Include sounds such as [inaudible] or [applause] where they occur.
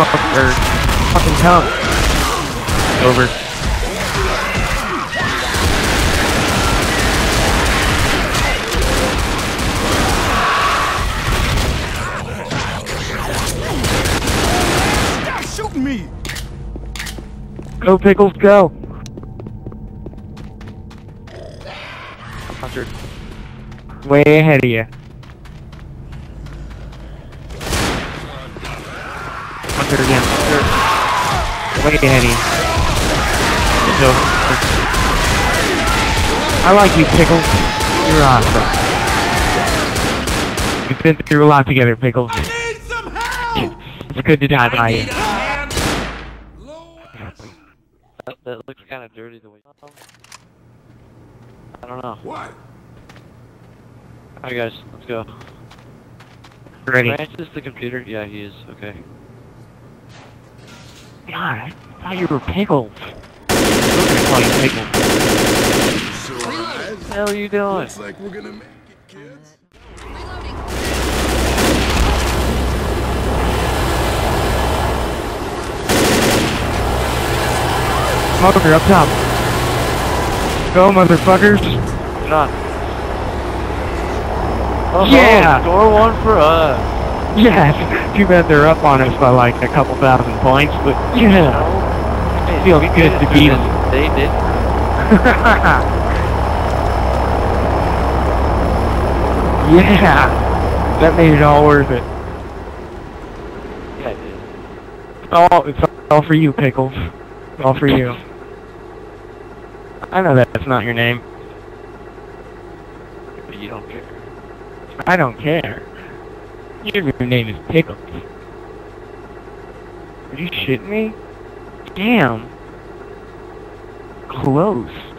Fucker. Fucking tongue. Over. Stop shooting me! Go, Pickles, go! Hunter. Way ahead of you. Hunter again. Hunter. Way ahead of you. So, I like you, Pickles. You're awesome. We've been through a lot together, Pickles. Need some help! It's good to die by you. That, that looks kind of dirty the way. I don't know. What? Alright guys, let's go. Ready. Francis the computer? Yeah, he is. Okay. God, I thought you were Pickles. I'm gonna call you Pickles. Sure What the hell are you doing? Looks like we're gonna make it, kids. Smoker up top. Go, motherfuckers. Come on. Oh, Yeah! Score one for us. Yes. Too bad they're up on us by like a couple thousand points, but yeah. Hey, Feels good to beat man. 'em. [laughs] They did. yeah. That made it all worth it. Yeah, it did. It's all, it's all for you, Pickles. All for you. I know that that's not your name. But you don't care. I don't care. Your name is Pickles. Are you shitting me? Damn. Close.